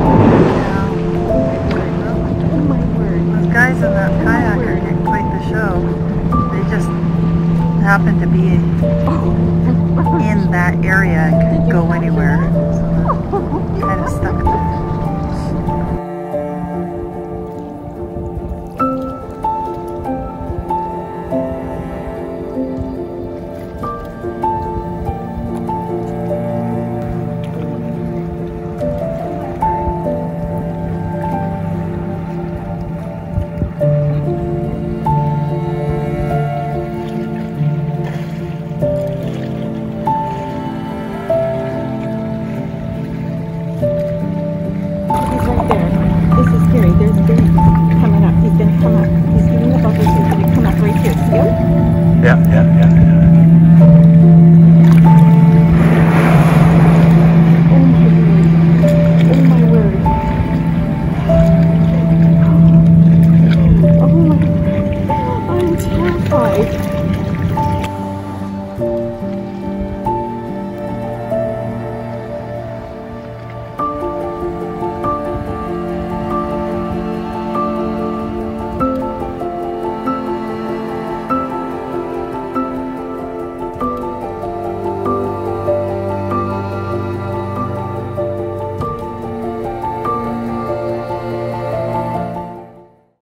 Yeah. Oh my word. Those guys in that kayak are getting quite the show. They just happen to be in that area and could go anywhere.